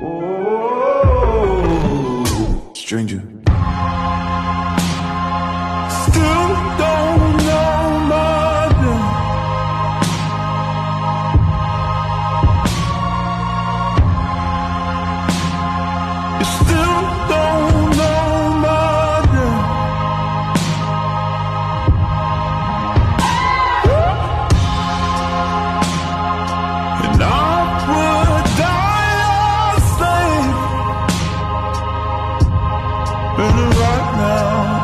Oh, stranger. Still don't know my name. You still don't Right now,